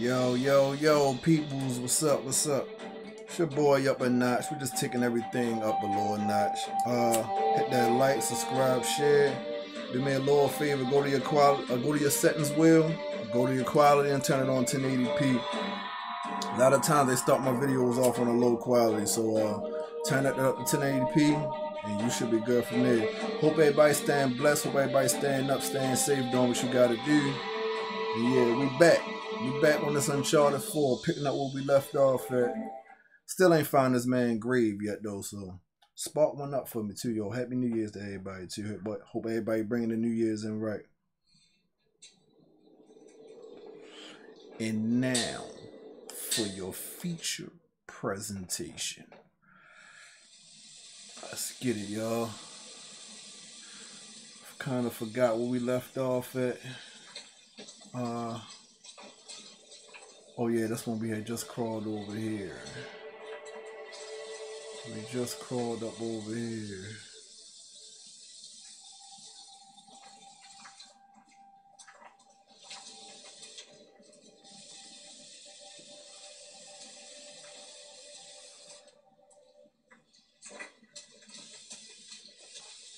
Yo, yo, yo, peoples, what's up, what's up? It's your boy up a notch. We're just ticking everything up a little notch. Uh, hit that like, subscribe, share. Do me a little favor, go to your quality, uh, go to your settings wheel, go to your quality and turn it on 1080p. A lot of times they start my videos off on a low quality, so uh, turn that up to 1080p and you should be good from there. Hope everybody staying blessed. Hope everybody staying up, staying safe, doing what you gotta do. And yeah, we back. We back on this Uncharted 4, picking up where we left off at. Still ain't found this man grave yet though, so spark one up for me too, yo. Happy New Year's to everybody too. But hope everybody bringing the New Year's in right. And now for your feature presentation. Let's get it, y'all. Kind of forgot where we left off at. Uh, oh yeah, that's when we had just crawled over here. We just crawled up over here.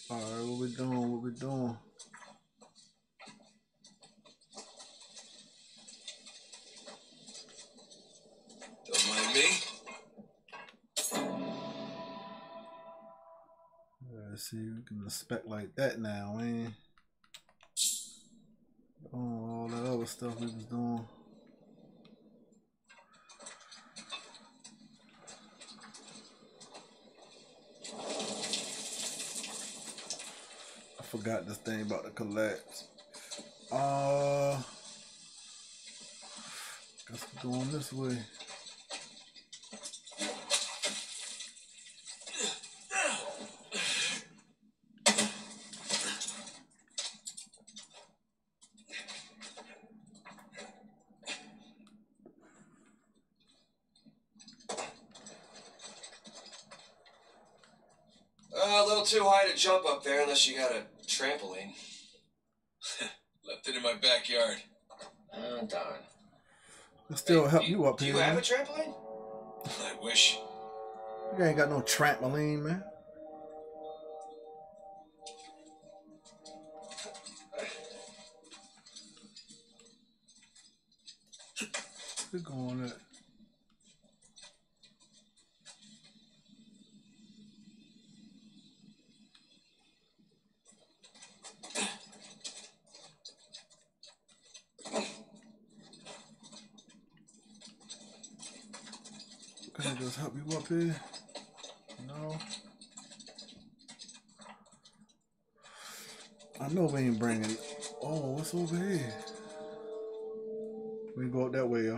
Alright, what we doing? What we doing? Don't mind me. Let's see, we can inspect like that now, man. Oh, all that other stuff we was doing. I forgot this thing about the collapse. Uh, guess we're going this way. Uh, a little too high to jump up there unless you got a trampoline. Left it in my backyard. Oh, darn. Can still Hey, help do you up Do here. you have man. a trampoline? I wish. You ain't got no trampoline, man. We going at? Up that way,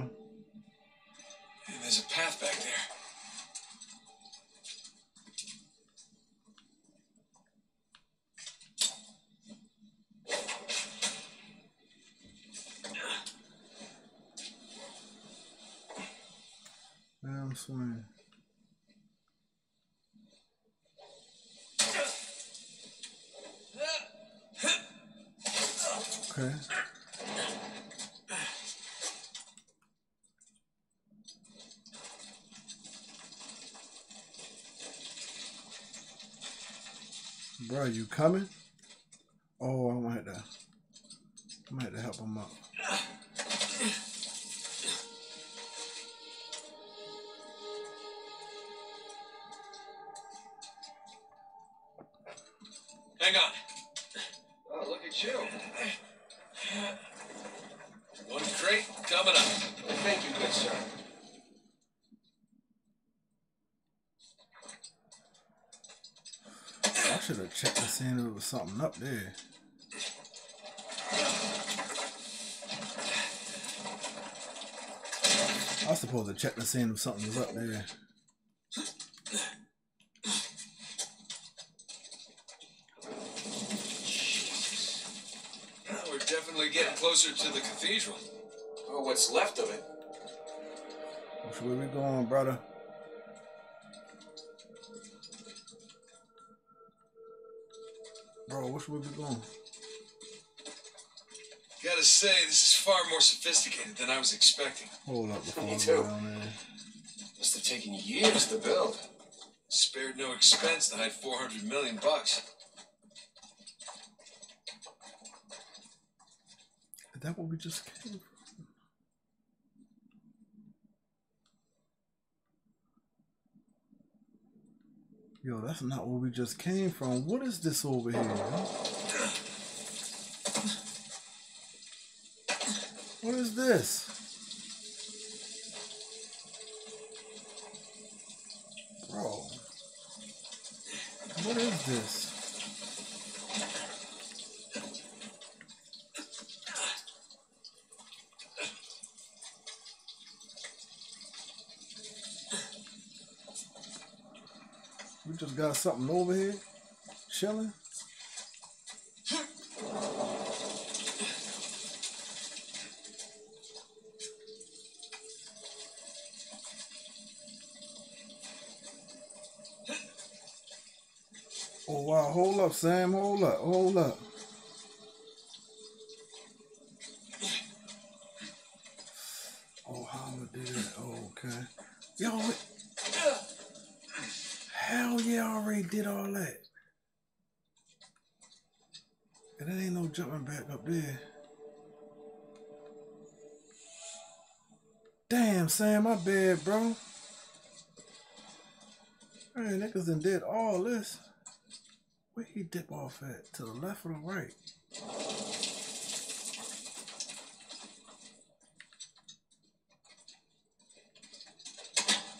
coming? Oh, I'm gonna have to. I'm gonna have to help him up. If there was something up there. I was supposed to check to see if something was up there. Well, we're definitely getting closer to the cathedral. Oh, what's left of it? Which way we going, brother? Bro, which way we going? Gotta say, this is far more sophisticated than I was expecting. Hold up before Me too. down. Must have taken years to build. Spared no expense to hide 400 million bucks. Is that what we just came from? Yo, that's not where we just came from. What is this over here? What is this? Bro. What is this? We just got something over here chilling. Oh wow, hold up, Sam, hold up, hold up. Sam, my bad, bro. Man, niggas done did all this. Where he dip off at? To the left or the right?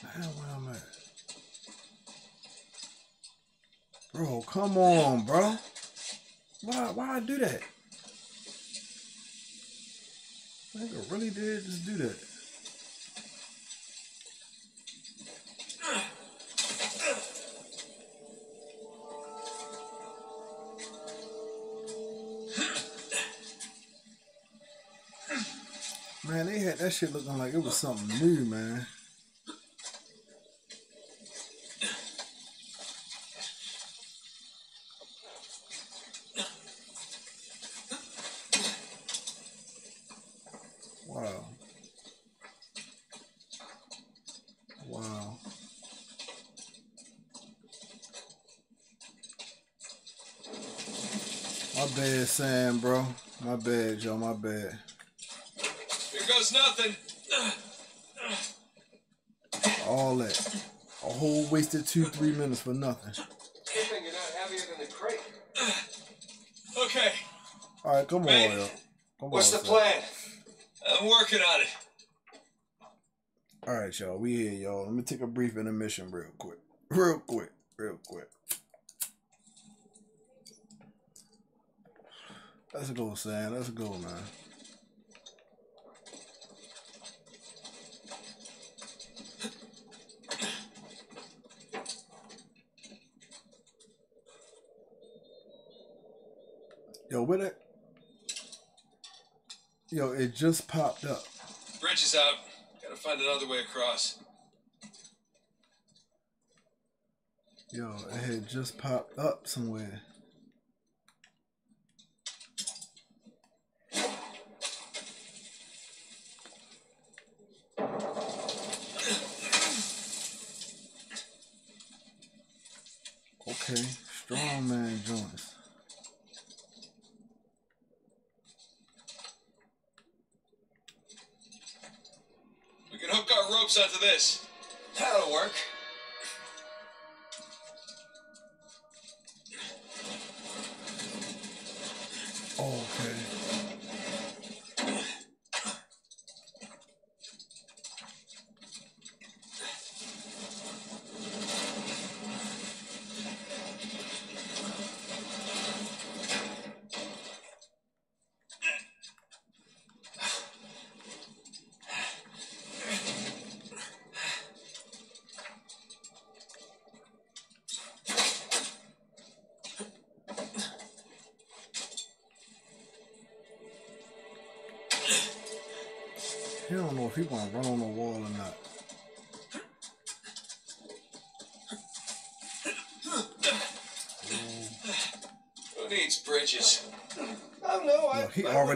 The where I'm at? Bro, come on, bro. Why why I do that? Nigga really did just do that. Had that shit looking like it was something new, man. Wow. Wow. My bad, Sam, bro. My bad, Joe. My bad. Here goes nothing. All that. A whole wasted two, three minutes for nothing. Good thing you're not heavier than the crate. Okay, All right, come on, Nate, yo. Come What's on, the Sam. plan? I'm working on it. All right, y'all. We here, y'all. Let me take a brief intermission real quick. Real quick. Real quick. Let's go, Sam. Let's go, man. Yo, where that? Yo, it just popped up. Bridge is out. Gotta find another way across. Yo, it had just popped up somewhere. Okay, strongman joints. We can hook our ropes onto this. That'll work.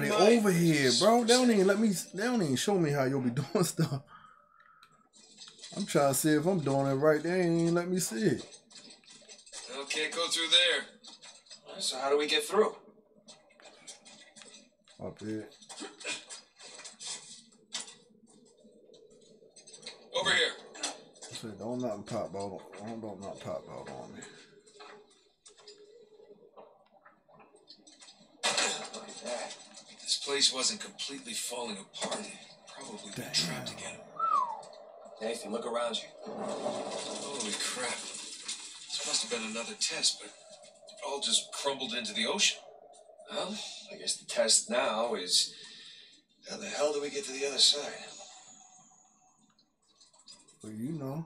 He I already wouldn't mind. over here, bro. They don't even let me. They don't even show me how you'll be doing stuff. I'm trying to see if I'm doing it right. They ain't even let me see it. Can't go through there. So how do we get through? Up here. Over here. Say, don't nothing pop out. Don't don't not pop out on me. Like that. Place wasn't completely falling apart. It probably been trapped again. Nathan, look around you. Holy crap. This must have been another test, but it all just crumbled into the ocean. Well, I guess the test now is how the hell do we get to the other side? Well, you know.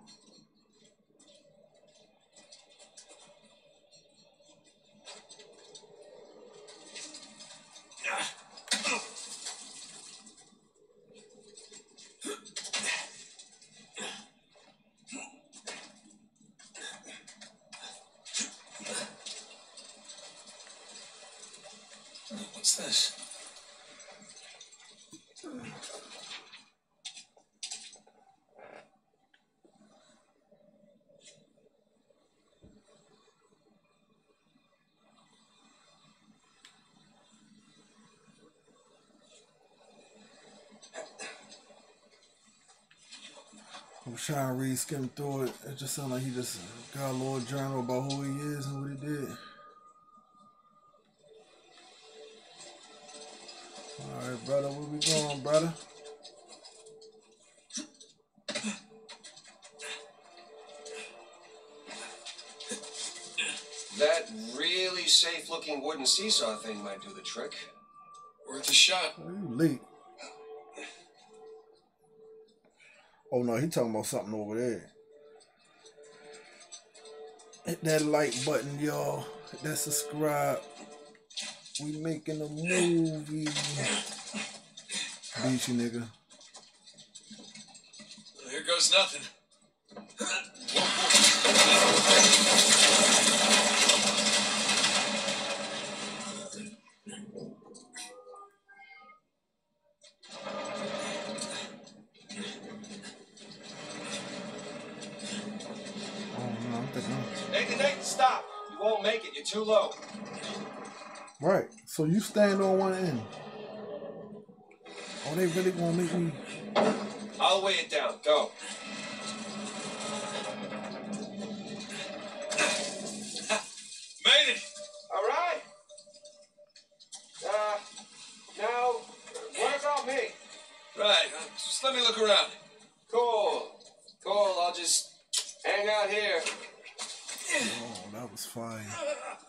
What's this? I'm trying to read, skim through it. It just sounds like he just got a little journal about who he is and what he did. All right, brother, where we going, brother? That really safe looking wooden seesaw thing might do the trick. Worth a shot. Oh, you late. Oh no, he talking about something over there. Hit that like button, y'all. Hit that subscribe. We making a movie. Beat you, nigga. Here goes nothing. Too low. Right. So you stand on one end. Oh, they really gonna make me. I'll weigh it down. Go. Made it! All right. Uh, now, what about me? Right, uh, just let me look around. Cool. Cool. I'll just hang out here. Oh, that was fine.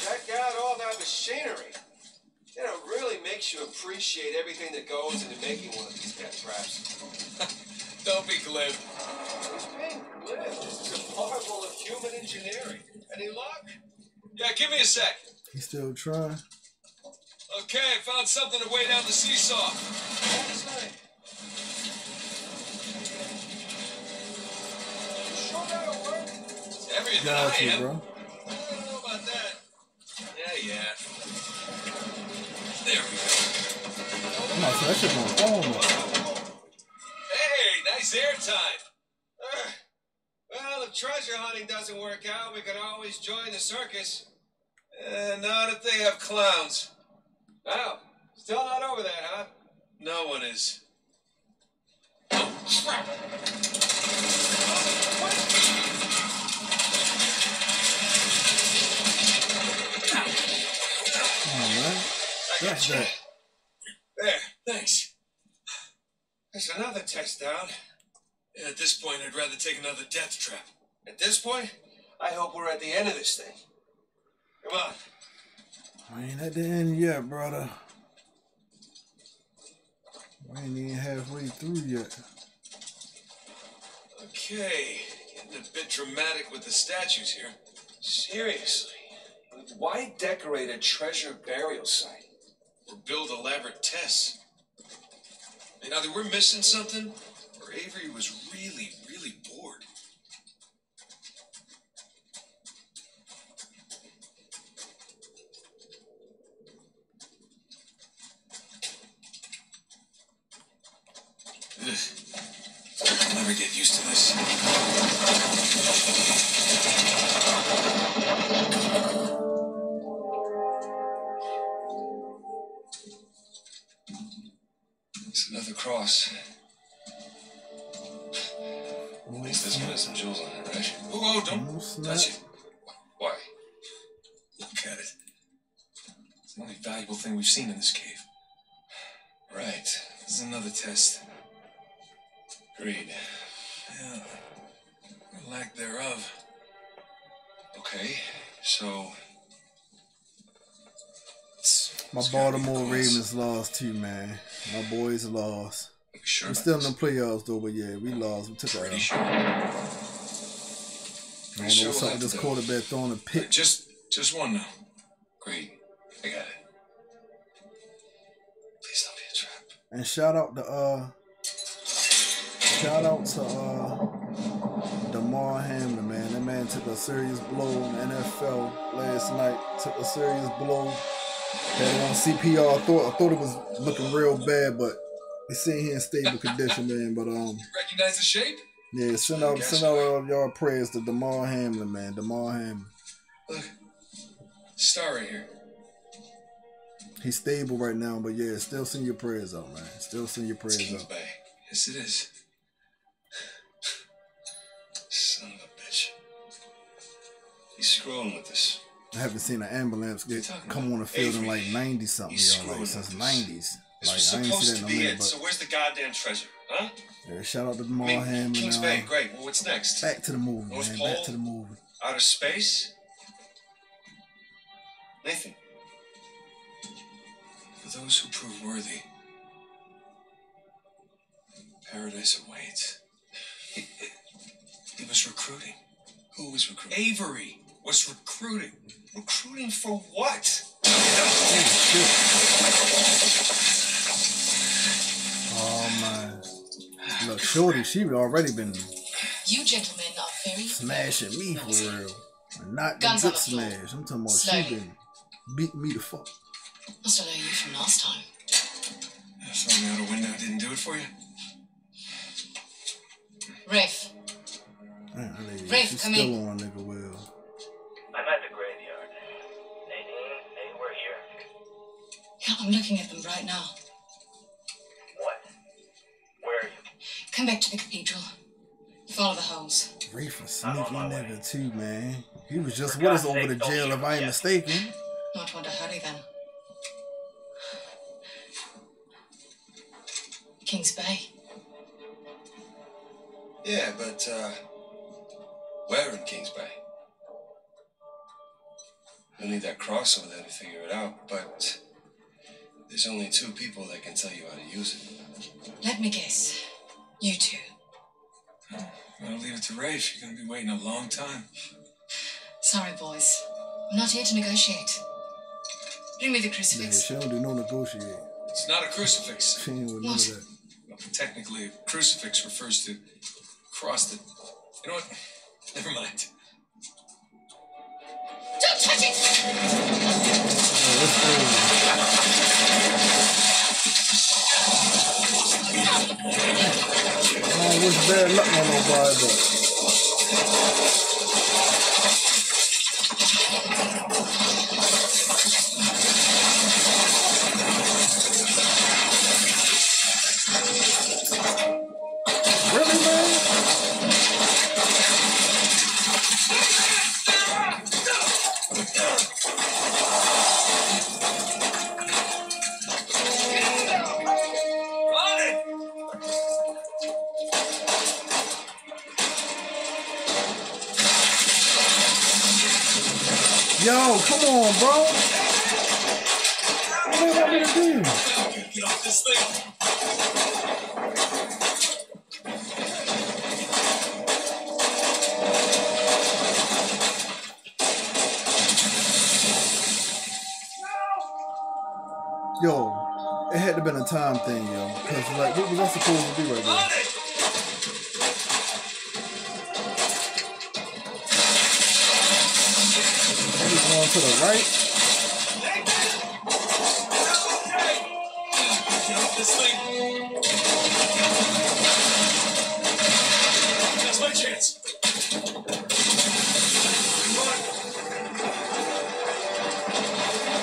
Check out all that machinery. You know, it really makes you appreciate everything that goes into making one of these cat traps. Don't be glib. Who's being glib? This is a marvel of human engineering. Any luck? Yeah, give me a sec. He still trying. Okay, found something to weigh down the seesaw. It's Got you, bro. I don't know about that. Yeah, yeah. There we go. No, so that shit gonna fall. Hey, nice airtime. Uh, well, if treasure hunting doesn't work out, we can always join the circus. Uh, not if they have clowns. Oh, still not over there, huh? No one is. Oh, crap! Come That's that. There, thanks. There's another test down. At this point, I'd rather take another death trap. At this point, I hope we're at the end of this thing. Come on. I ain't at the end yet, brother. We ain't even halfway through yet. Okay, getting a bit dramatic with the statues here. Seriously. Why decorate a treasure burial site? or build elaborate tests. And either we're missing something, or Avery was really, really bored. Ugh. I'll never get used to this. Cross. At least this one has some jewels on it, right? Oh, oh don't touch it. Why? Look at it. It's the only valuable thing we've seen in this cave. Right. This is another test. Greed. Yeah. Or lack thereof. Okay, so. My it's gotta be Baltimore. Ravens lost too, man. My boys lost. Sure We're still in the playoffs though, but yeah, we lost. We took a L. Pretty I don't know sure what's up with this quarterback throwing a pick. Just, just one now. Great. I got it. Please don't be a trap. And shout out to uh shout out to uh Damar Hamlin, man. That man took a serious blow in the NFL last night. Took a serious blow. Had on CPR. I thought I thought it was looking real bad, but he seen he in stable condition, man. But um Recognize the shape? yeah, send out send out all y'all prayers to Damar Hamlin, man. Damar Hamlin. Look. Star right here. He's stable right now, but yeah, still send your prayers out, man. Still send your prayers Kings out. Bay. Yes, it is. Son of a bitch. He's scrolling with this. I haven't seen an ambulance get come about? on the field in Avery. like ninety something, y'all. Like since nineties. This Like I ain't supposed see to that in a be minute, it. but So where's the goddamn treasure, huh? yeah, shout out to I Damar mean, Hamlin. Kings uh, Bay, great. Well, what's next? Back to the movie, North man. Pole? Back to the movie. Outer space? Nathan. For those who prove worthy, paradise awaits. he was recruiting. Who was recruiting? Avery was recruiting. Recruiting for what? Oh my! Look, Shorty, she already been You gentlemen are very smashing me for real. And not the Guns on good smash. I'm talking about Slowly. she been beating me the fuck. I still owe you from last time. Throwing me out a window didn't do it for you? Rafe, Man, that lady, Rafe, she's come still in. on nigga will. Yeah, I'm looking at them right now. What? Where are you? Come back to the cathedral. Follow the holes. Rafe a I'm on sneaky my way. nigga too, man. He was just For with us over the jail if I ain't yet. mistaken. Not want to hurry then. Kings Bay. Yeah, but, uh, where in Kings Bay? We'll need that cross over there to figure it out, but there's only two people that can tell you how to use it. Let me guess. You two. I'll leave it to Rafe. You're gonna be waiting a long time. Sorry, boys. I'm not here to negotiate. Bring me the Yeah, crucifix. she don't do no negotiating. It's not a crucifix. She ain't with none of that. Well, technically, a crucifix refers to cross that. You know what? Never mind. Don't touch it! I don't wish bad luck on nobody, but to the right.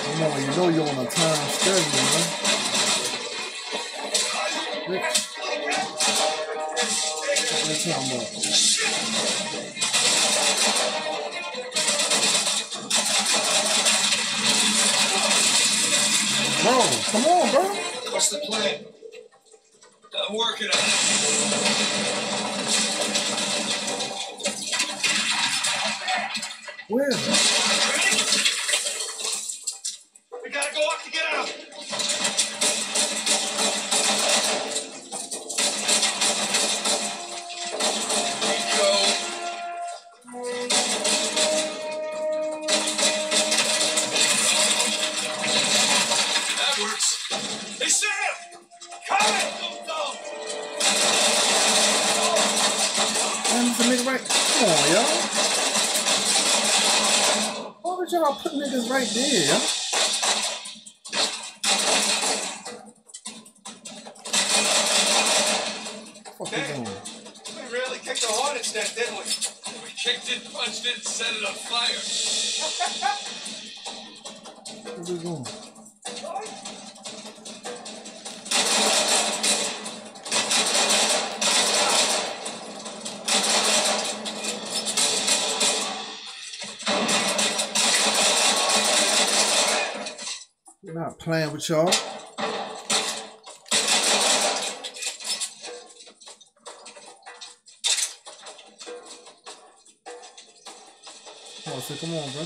Come on, you know you're on a time schedule, man. Let's come up. What's the plan? I'm working on it. Niggas right Oh, so come on, bro.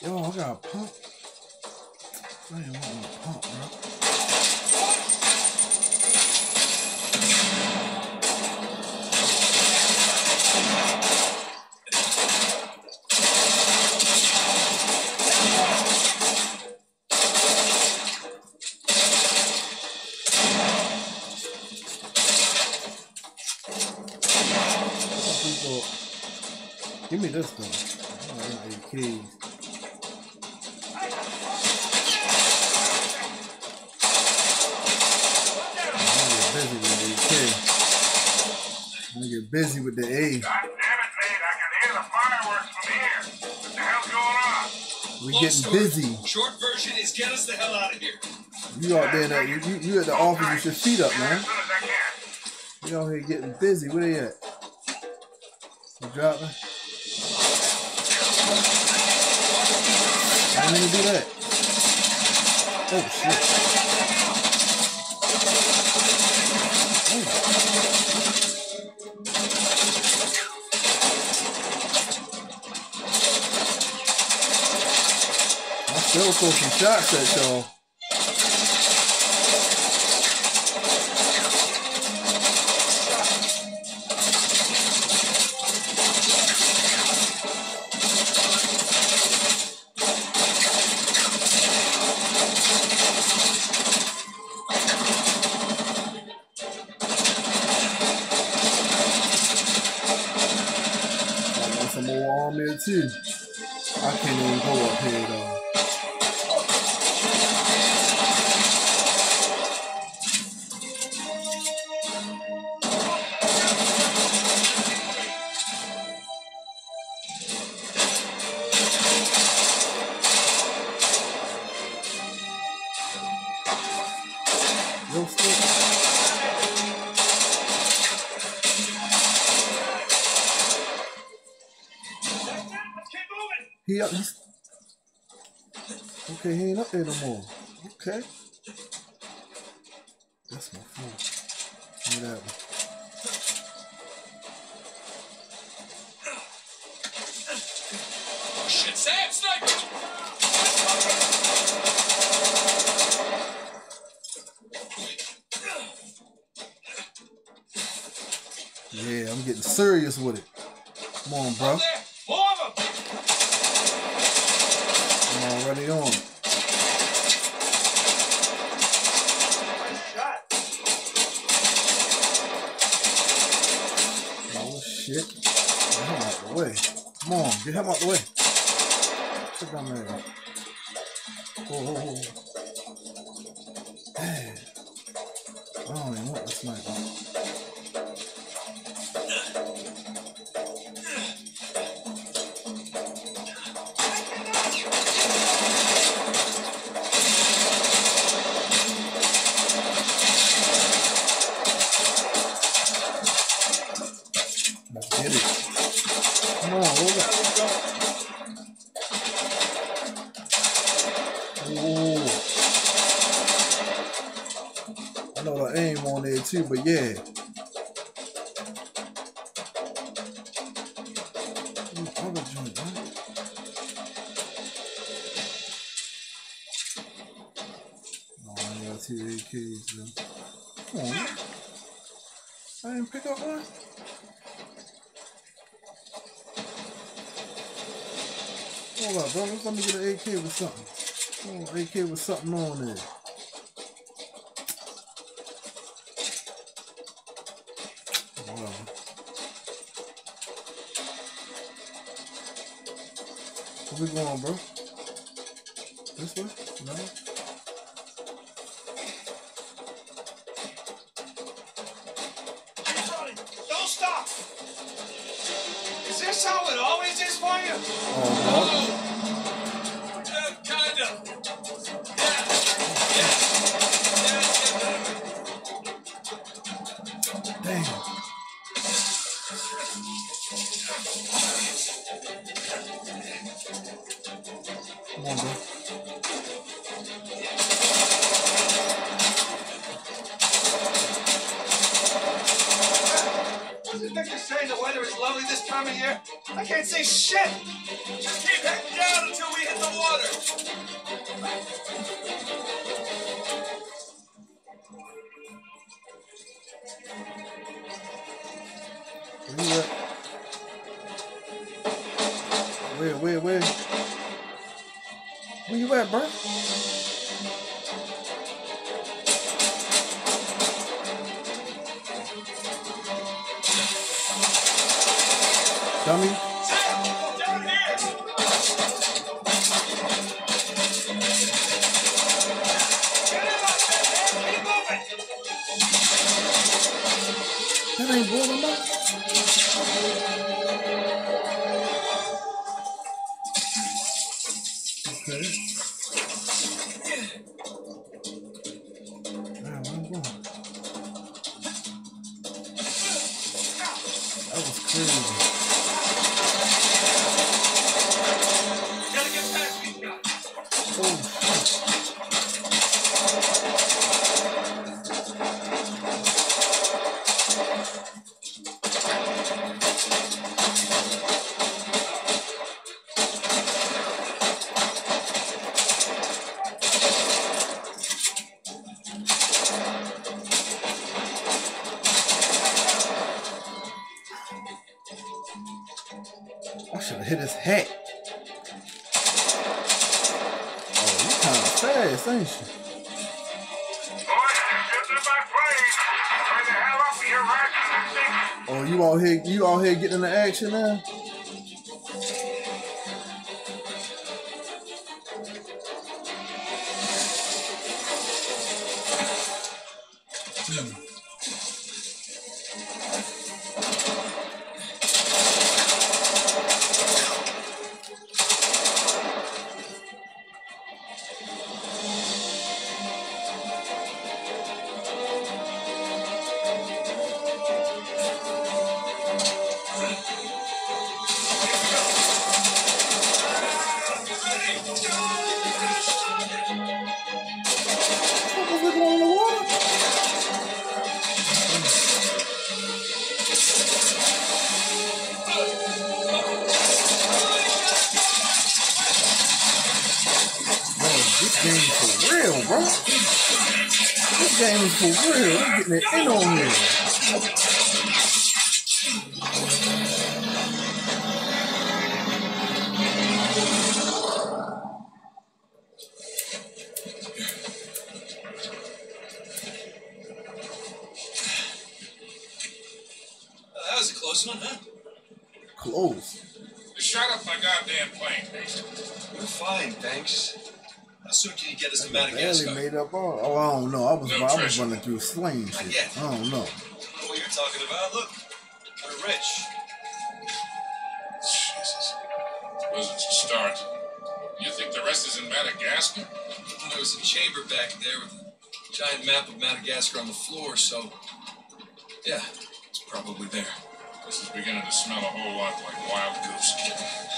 Yo, I got a with the AK. I'm gonna get busy with the A. God damn it, Nate, I can hear the fireworks from here. What the hell's going on? We Long getting story. busy. Short version is get us the hell out of here. You out there, in that, you, you, you at the office with your feet up, As man. soon as I can. You out here getting busy. Where they at? You dropping? I didn't even do that. Oh shit. Still throw some shots at y'all. Up there no more. Okay. That's my phone. Give me that one. Oh shit, Sam! Yeah, I'm getting serious with it. Come on, bro. Him out the way. Sit down there. Yeah. Oh, got two AKs though. Come on. I didn't pick up one. Hold up, bro. Let me get an AK with something. Oh, AK with something on it. We going, bro? This way? No? Don't stop! Is this how it always is for you? Oh, That getting that was a close one, huh? Close. Shut up my goddamn plane, Mason. We're fine, thanks. How soon can you get us to Barely Madagascar? made up all. Oh, I don't know. I was No I was running through flame shit. get. I don't know. I don't know what you're talking about. Look, we're rich. Jesus. Suppose it's a start. You think the rest is in Madagascar? There was a chamber back there with a giant map of Madagascar on the floor, so yeah, it's probably there. This is beginning to smell a whole lot like wild goose.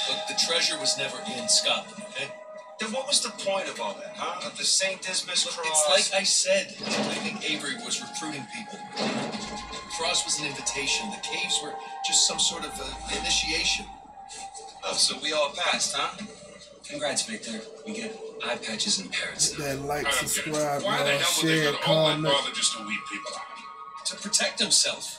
Look, the treasure was never in Scotland, okay? Then what was the point of all that, huh? Of the St. Dismas cross? It's like I said. I think Avery was recruiting people. The cross was an invitation. The caves were just some sort of uh, initiation. Oh, so we all passed, huh? Congrats, Victor. We get eye patches and parrots Hit that like, I don't subscribe, Why the hell would they share, go to all that comment. bother just to weed people out? To protect himself.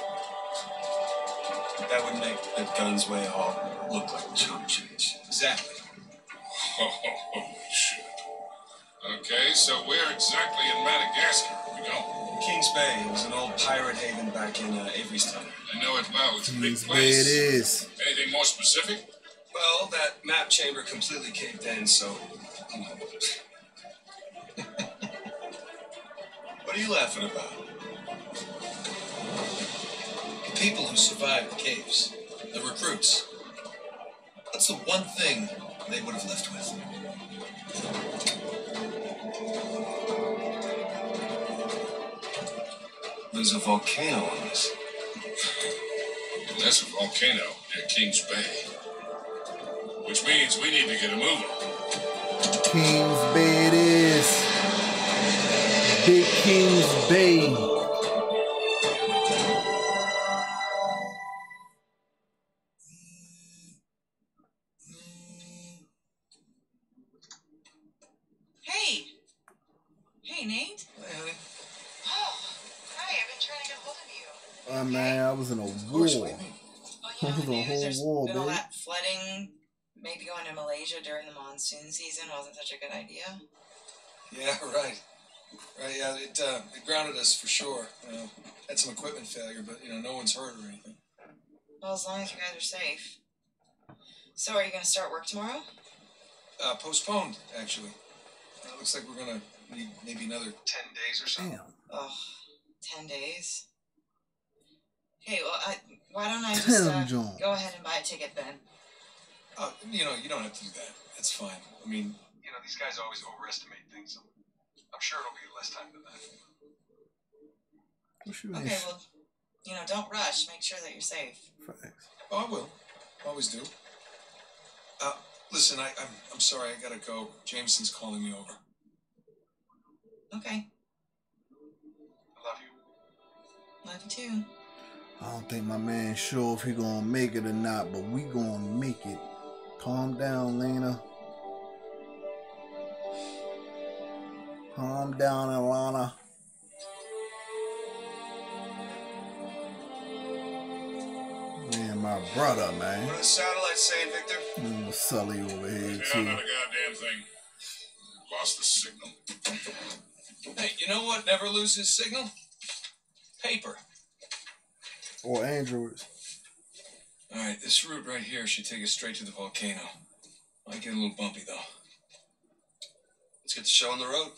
That would make the Gunsway Hall look like a chump change. Exactly. Oh, shit. Okay, so where exactly in Madagascar are we going? Kings Bay was an old pirate haven back in uh, Avery's time. I know it well. It's a big Kings Bay place. it is. Anything more specific? Well, that map chamber completely caved in, so. you know. what are you laughing about? The people who survived the caves, the recruits. What's the one thing they would have left with? There's a volcano on this. And that's a volcano near Kings Bay. Which means we need to get a moving. Kings Bay it is. Big Kings Bay. Well, as long as you guys are safe. So, are you going to start work tomorrow? Uh, postponed, actually. Uh, looks like we're gonna need maybe another 10 days or so. Damn. Ugh, 10 days. Okay, well, I, why don't I just uh, go ahead and buy a ticket then? Uh, you know, you don't have to do that. That's fine. I mean, you know, these guys always overestimate things. I'm, I'm sure it'll be less time than that. What you Okay, well, you know, don't rush. Make sure that you're safe. Facts. Oh, I will. Always do. Uh, listen, I, I'm, I'm sorry. I gotta go. Jameson's calling me over. Okay, I love you. love you too. I don't think my man sure if he gonna make it or not, but we gonna make it. Calm down, Lena. Calm down, Alana. My brother, man. What are the satellites saying, Victor? Mm, Sully over here Yeah, too. not a goddamn thing. Lost the signal. Hey, you know what never loses signal? Paper. Or androids. All right, this route right here should take us straight to the volcano. Might get a little bumpy though. Let's get the show on the road.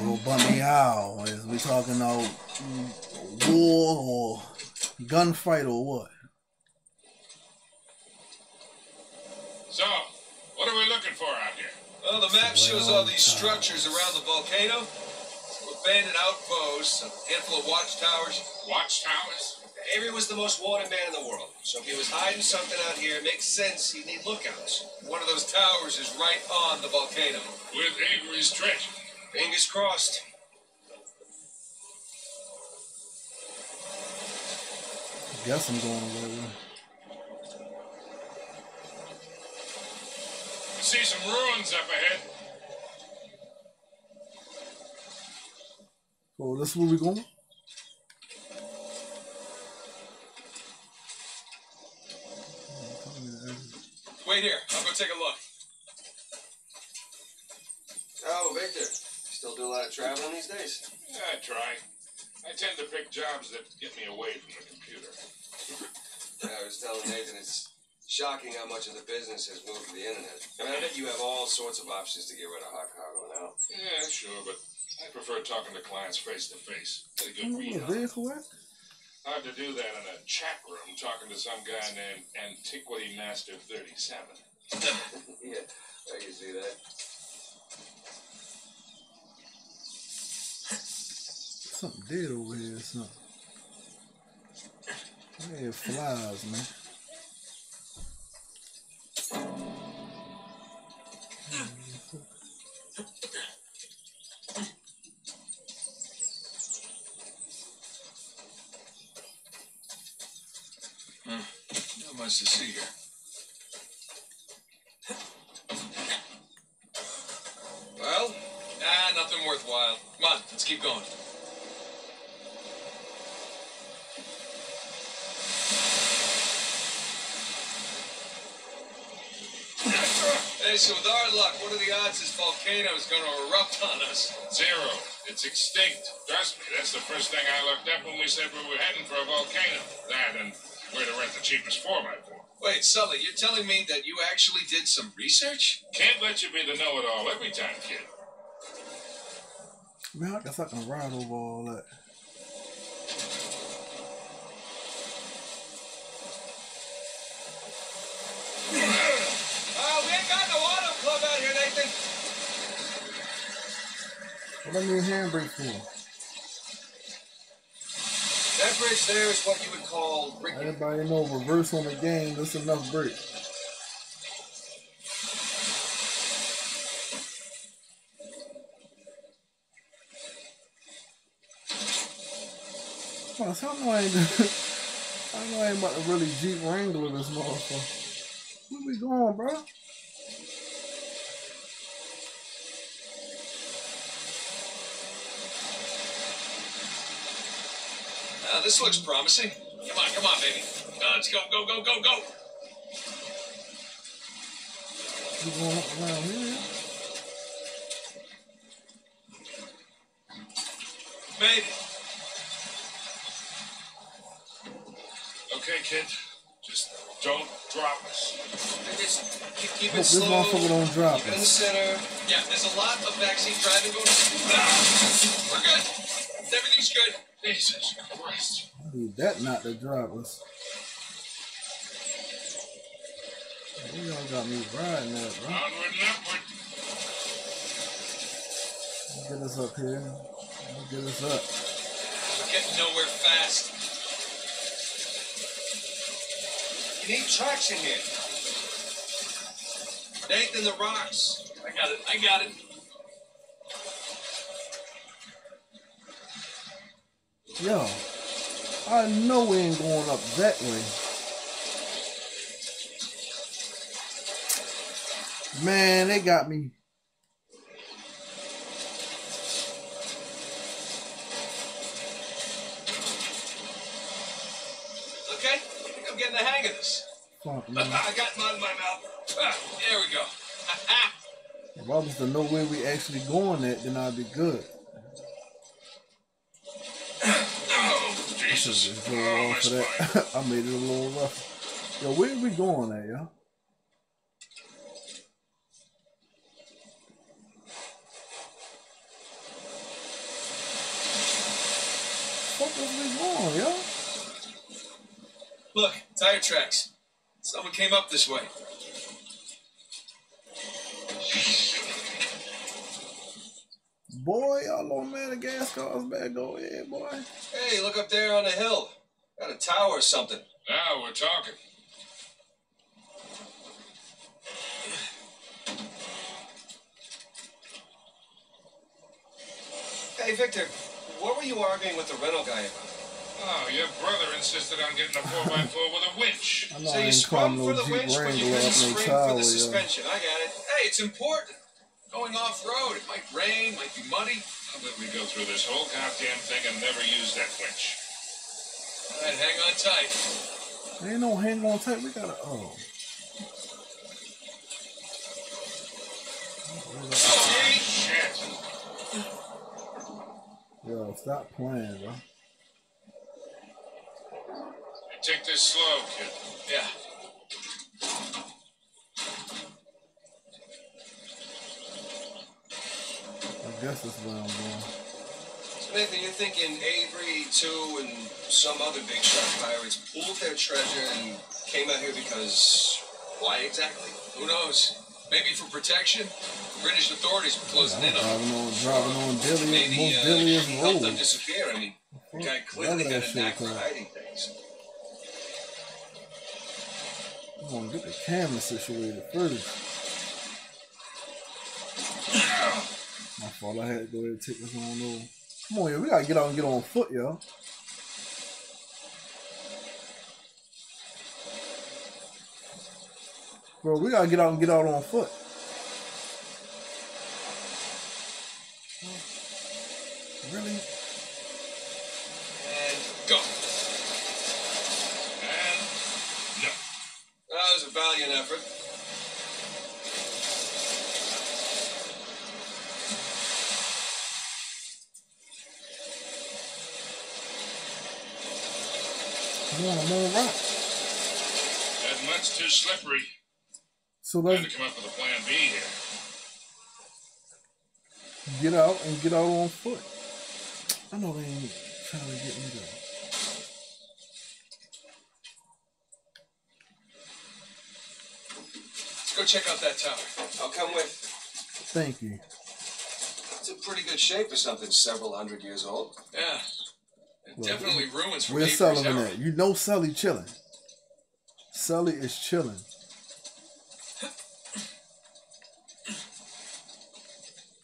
Real bummy how? Is we talking about mm, war or gunfight or what? So, what are we looking for out here? Well, the map shows all these structures around the volcano. Abandoned outposts, a handful of watchtowers. Watchtowers? Avery was the most wanted man in the world, so if he was hiding something out here, it makes sense he'd need lookouts. One of those towers is right on the volcano. With Avery's treasure. Fingers crossed. Guess I'm going over. See some ruins up ahead. Oh, this is where we're going? Wait here. I'll go take a look. Oh, Victor. Still do a lot of traveling these days? Yeah, I try. I tend to pick jobs that get me away from the computer. Yeah, I was telling Nathan it's Shocking how much of the business has moved to the internet. I mean, I bet you have all sorts of options to get rid of hot cargo now. Yeah, sure, but I prefer talking to clients face to face. Get a I good know read the on it. Hard to do that in a chat room talking to some guy named Antiquity Master 37. yeah, I can see that. Something dead over here or something. Yeah, flies, man. Not much to see here. Well, ah, nothing worthwhile. Come on, let's keep going. Hey, so with our luck, what are the odds this volcano is going to erupt on us? Zero. It's extinct. Trust me, that's the first thing I looked up when we said we were heading for a volcano. That and where to rent the cheapest 4x4. Wait, Sully, you're telling me that you actually did some research? Can't let you be the know-it-all every time, kid. Man, I guess I can ride over all that. What I need handbrake for? That bridge there is what you would call rickety. Everybody know reverse on the game, that's enough break. Oh, so I know I ain't I know I ain't about to really Jeep Wrangler this motherfucker. Where we going, bro? Uh, this looks promising. Come on, come on, baby. Uh, let's go, go, go, go, go. We going up around here? Made it. Okay, kid. Just don't drop us. Just keep, keep Hope it this slow. motherfucker don't drop Keep it in the center. Yeah, there's a lot of backseat driving going on. Ah, we're good. Everything's good. Jesus Christ. I need that not to drop us. You all got me riding that, bro. Onward and upward. Get us up here. Get us up. We're getting nowhere fast. You need traction here. Nathan, the rocks. I got it. I got it. Yo, I know we ain't going up that way. Man, they got me. Okay, I think I'm getting the hang of this. Fuck, man. I got mud in my mouth. Ah, there we go. If I was to know where we actually going at, then I'd be good. Should Jesus. just go Oh, of that. I made it a little rough. Yo, where are we going at, yo? Fuck was we going, yo? Look, tire tracks. Someone came up this way. Boy, y'all on Madagascar's back. Go ahead, boy. Hey, look up there on the hill. Got a tower or something. Now we're talking. Hey, Victor, what were you arguing with the rental guy about? Oh, your brother insisted on getting a 4x4 with a winch. I know So I you ain't sprung for the Jeep winch, but you Wrangler couldn't up spring for the yo. suspension. I got it. Hey, it's important. Going off road. It might rain, might be muddy. How about we go through this whole goddamn thing and never use that winch? All right, hang on tight. Ain't no hang on tight. We gotta. Oh. Okay. Shit. Yo, stop playing, bro. Take this slow, kid. Yeah. Guess that's where I'm going. So Nathan, you're thinking Avery, too, and some other big shot pirates pulled their treasure and came out here because why exactly? Who knows? Maybe for protection. British authorities were closing I'm in on driving on, driving on Dillian, Maybe most uh, Dillian he helped them road. disappear. I mean, the guy clearly got a knack for hiding things. I'm gonna get the camera situated first. My fault. I had to go ahead and take this on over. Come on, yo. We gotta get out and get on foot, yo. Bro, we gotta get out and get out on foot. That mud's too slippery. So Time let's to come up with a plan B here. get out and get out on foot. I know they ain't trying to get me to. Let's go check out that tower. I'll come with. Thank you. It's in pretty good shape for something several hundred years old. Yeah. Well, Definitely ruins from Where's Avery's Sullivan tower. at? You know Sully chilling. Sully is chilling.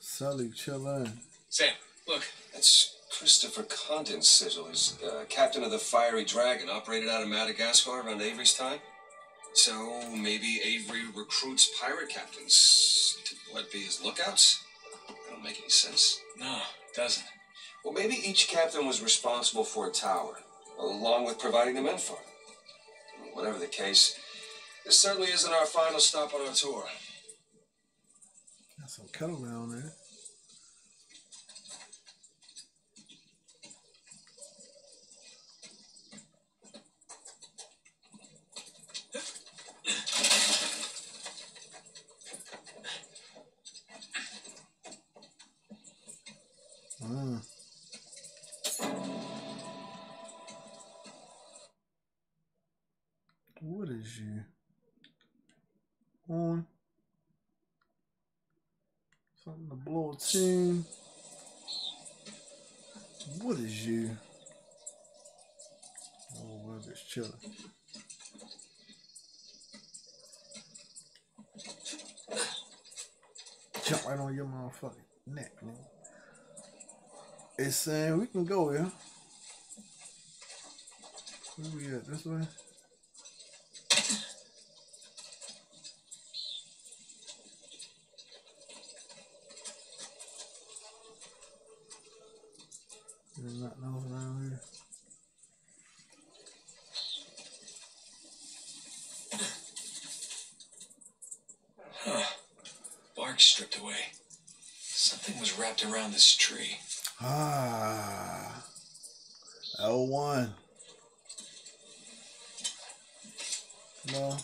Sully chilling. Sam, look. That's Christopher Condent's sigil. He's uh, captain of the Fiery Dragon, operated out of Madagascar around Avery's time. So maybe Avery recruits pirate captains to what be his lookouts? That don't make any sense. No, it doesn't. Well, maybe each captain was responsible for a tower, along with providing the men for it. Whatever the case, this certainly isn't our final stop on our tour. Got some kettlebell there. Mm. A tune. What is you? Oh, we're just chilling. Jump right on your motherfucking neck, man. It's saying we can go here. Where we at? This way? There's nothing else around here. Bark stripped away. Something was wrapped around this tree. Ah. L1. No.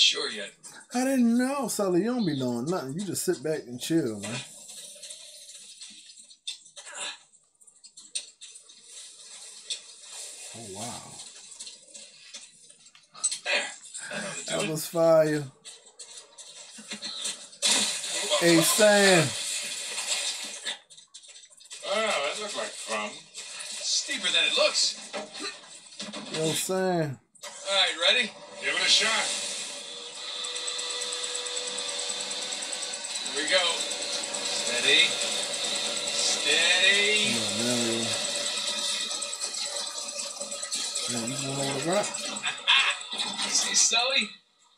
Not sure yet. I didn't know, Sully. You don't be knowing nothing. You just sit back and chill, man. Oh wow. There. I know to do That was fire. Hey Sam. Oh, that looked like fun. Steeper than it looks. Yo Sam. All right, ready? Give it a shot. You going over? See, Sully?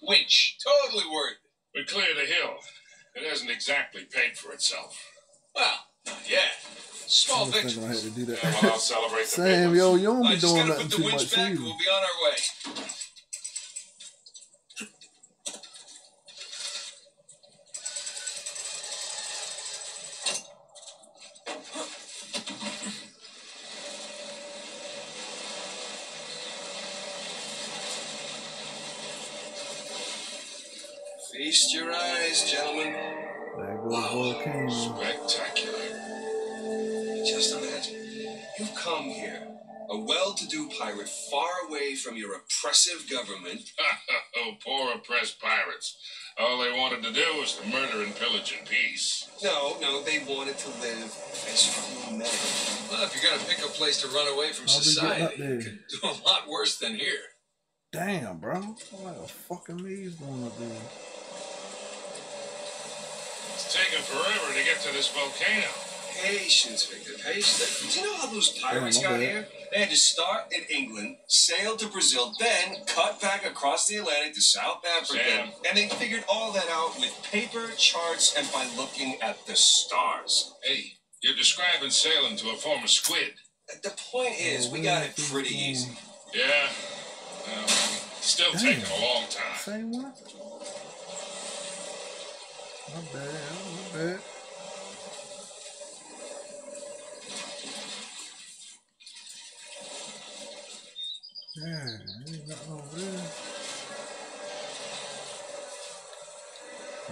Winch. Totally worth it. We cleared the hill. It hasn't exactly paid for itself. Well, not yet. Small I was victory. thinking I had to do Yeah, that. well, I'll celebrate the Sam, yo, you don't be doing gotta nothing too much back and either. we'll be on our way. Feast your eyes, gentlemen. There goes volcano. Spectacular. Just imagine. You've come here, a well to do pirate far away from your oppressive government. oh, poor oppressed pirates. All they wanted to do was to murder and pillage in peace. No, no, they wanted to live as free men. Well, if you're gonna pick a place to run away from How we society, there? you could do a lot worse than here. Damn, bro. Like a fucking maze going up there. It's taken forever to get to this volcano. Patience, Victor, patience. Do you know how those pirates got here? They had to start in England, sail to Brazil, then cut back across the Atlantic to South Africa. Sam. And they figured all that out with paper, charts, and by looking at the stars. Hey, you're describing sailing to a form of squid. The point is, we got it pretty easy. Yeah. Well, still taking a long time. Same one? Bad, bad. Ain't nothing over there.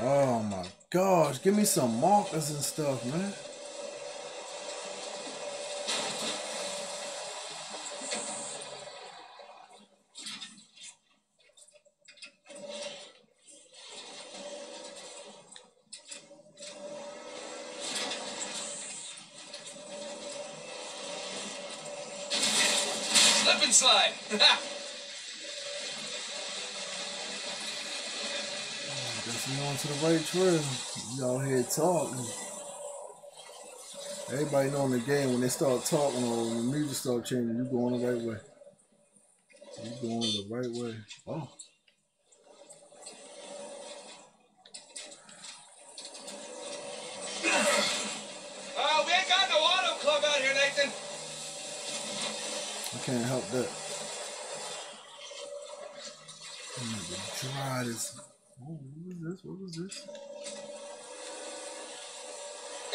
Oh my gosh, give me some markers and stuff, man. On to the right trail. We out here talking. Everybody know in the game when they start talking or when the music start changing, you going the right way. You going the right way. Oh. Oh, we ain't got no auto club out here, Nathan. I can't help that. I'm gonna dry this. Oh, what was this? What was this?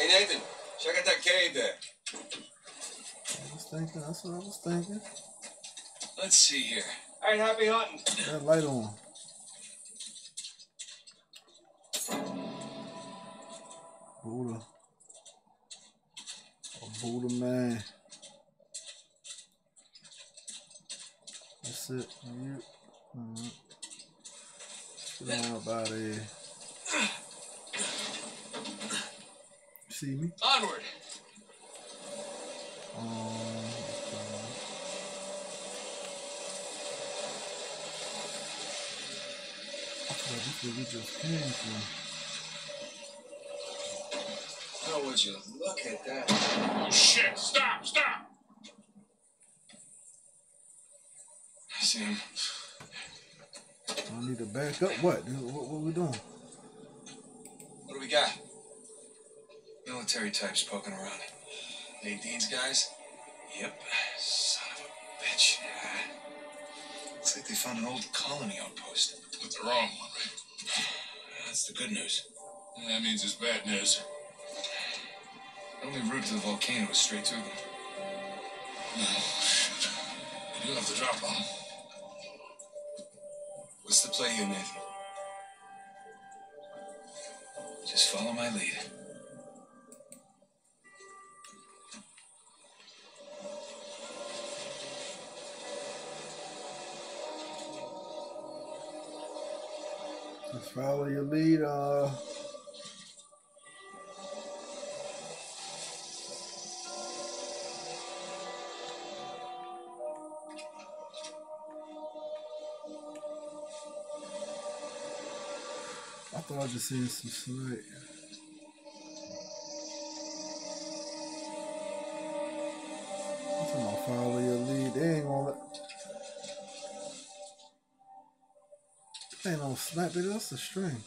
Hey, Nathan, check out that cave there. I was thinking. That's what I was thinking. Let's see here. All right, happy hunting. That light on. Buddha. A Buddha man. That's it. You. Uh-huh. Alright. Get on up out of here. See me? Onward. Um. I thought this where just came from. How would you look at that? Oh, shit. Stop, stop. Sam, I need to back up. What? What, what we doing? what do we got? Military types poking around. Nadine's guys? Yep. Son of a bitch. Looks like they found an old colony outpost. But the wrong one, right? That's the good news. And that means it's bad news. The only route to the volcano is straight to them. Shit. You do have to drop 'em. What's the play here, Nathan? Just follow my lead. Just follow your lead. Uh, I thought I just seen some snipe. No sniper, that's a string.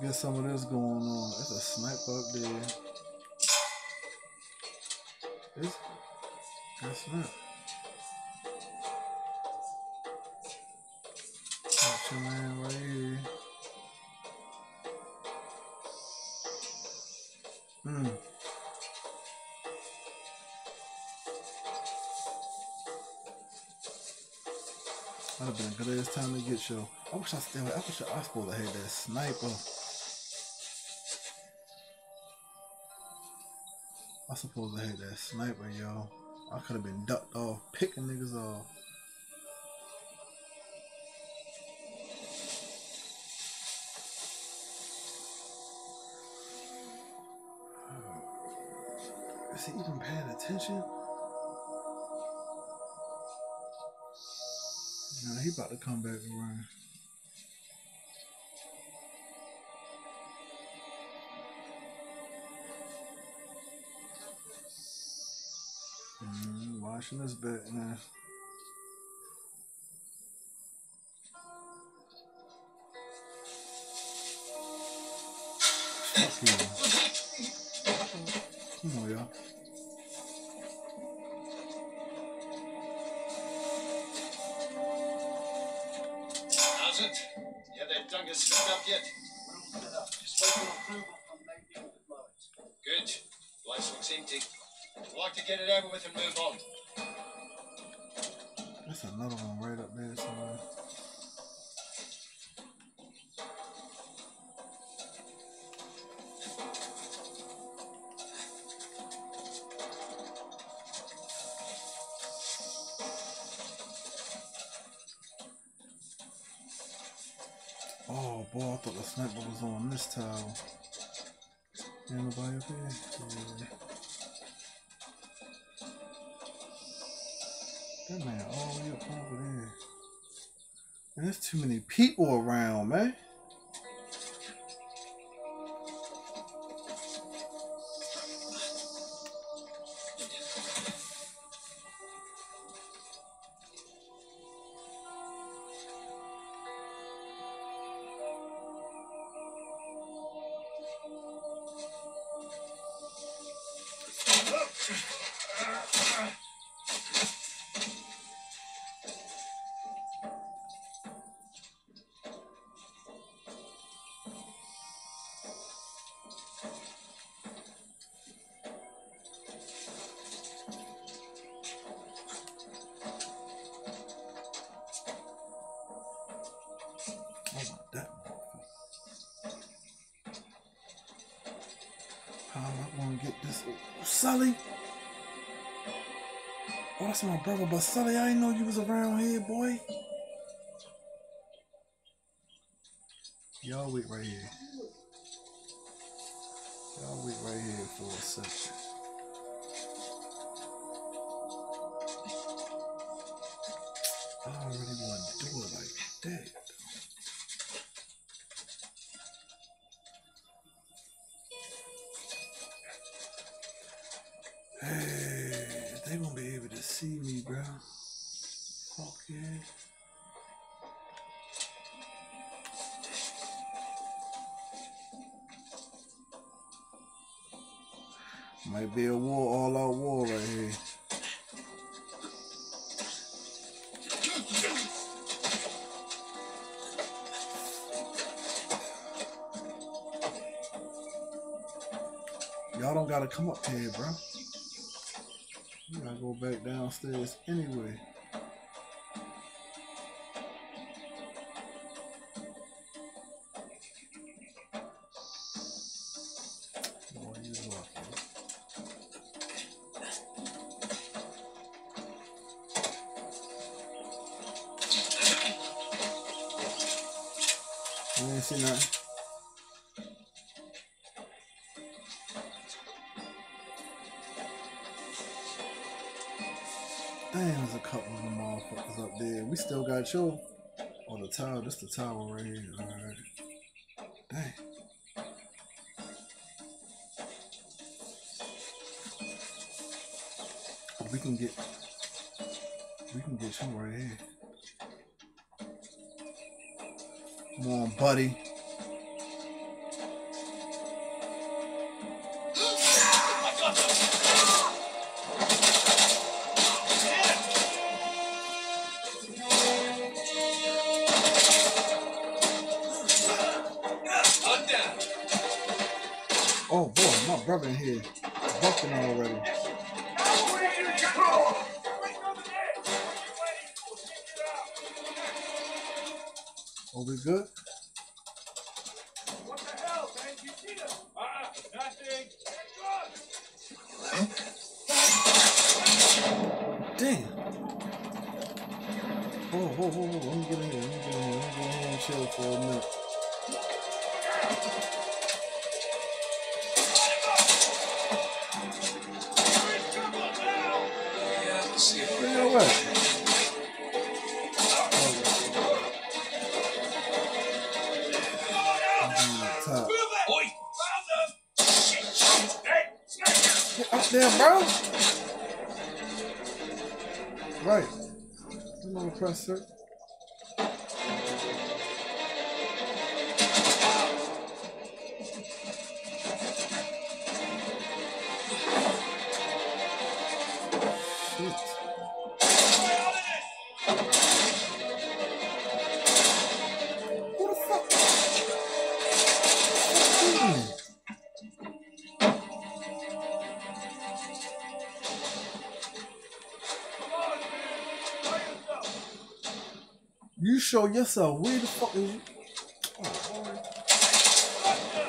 Get some of this going on. It's a sniper up there. It's that's not. Got your man right here. Hmm. That'd have been a good ass time to get you. I wish I still. I wish I was supposed to have that sniper. I suppose I have that sniper, yo. I could have been ducked off, picking niggas off. Is he even paying attention? Nah, he about to come back around. Watching this y'all. Sully? Oh, that's my brother, but Sully, I didn't know you was around here, boy. Y'all wait right here. Y'all wait right here for a second. Come up here, bro. You gotta go back downstairs anyway. Right here. Alright. Dang. We can get we can get you right here. Come on, buddy. In here. Bucking already. Oh, we good? What the hell, man? You see them? Uh-uh, nothing. Damn. Oh, whoa, whoa, whoa. Let me get in here. Let me get in here. Let me get in here and chill for a minute. I'm show yourself. Where the fuck is you? Oh.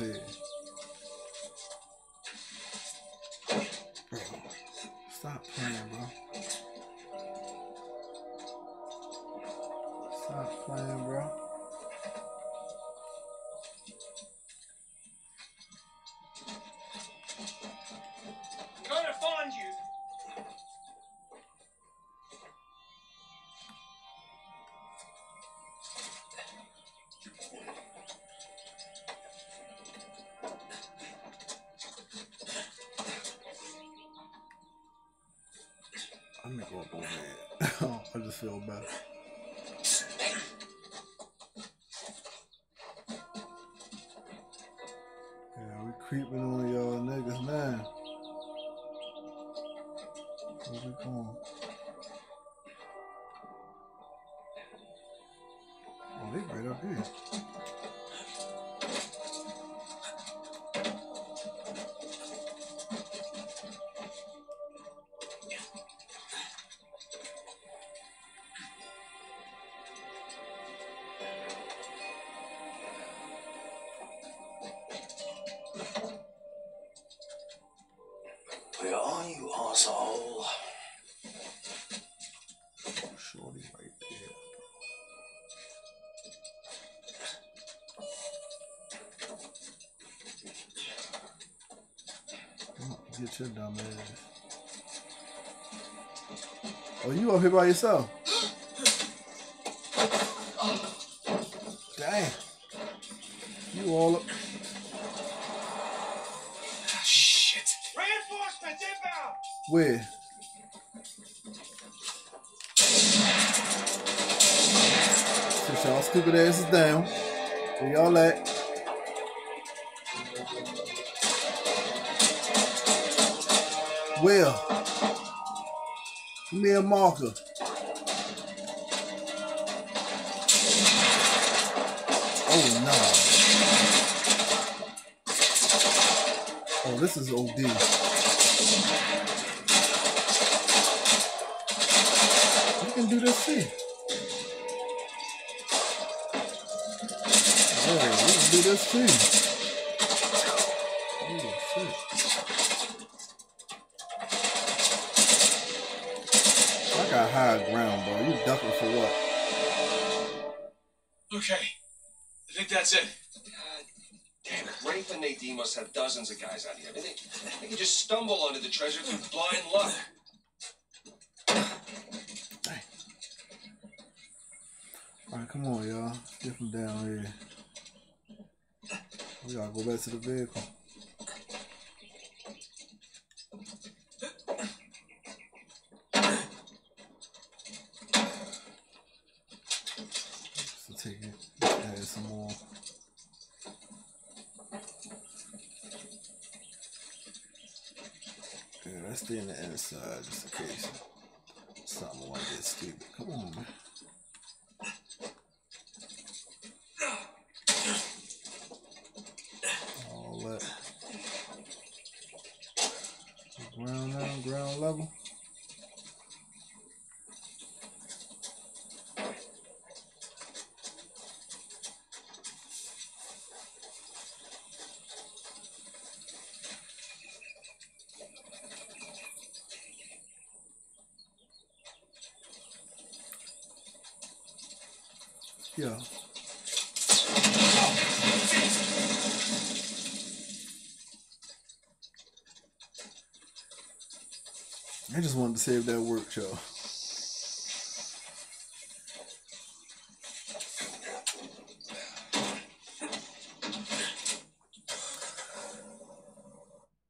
Out. Feel bad. Yeah, we creeping on y'all niggas now. Where we going? Oh, they right up here. Oh, your. Oh, you up here by yourself? Damn. You all up. Ah, shit. Reinforcements inbound. Where? Y'all stupid asses down. Where y'all at? Where? Give me a marker. Oh no. Oh, this is OD. You can do this too. Oh, we can do this too. High ground, bro. You ducking for what? Okay. I think that's it. Damn it, Rafe and Nadine must have dozens of guys out here. I mean, they, they could just stumble onto the treasure through blind luck. Alright, come on, y'all. Get from down here. We gotta go back to the vehicle. So take it. Add some more. Yeah, let's stay inside just in case something like get stupid. Come on, man. All that. Ground now, ground level. Yeah. I just wanted to if that worked, y'all.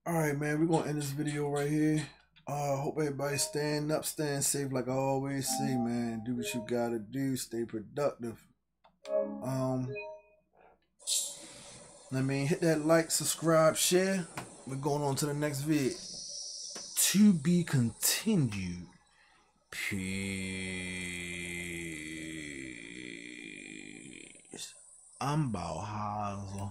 Alright, man, we're gonna end this video right here. Uh, hope everybody stand up, stand safe, like I always say, man. Do what you gotta do, stay productive. Um, I mean, hit that like, subscribe, share. We're going on to the next vid. To be continued. Peace. I'm Bauhazer.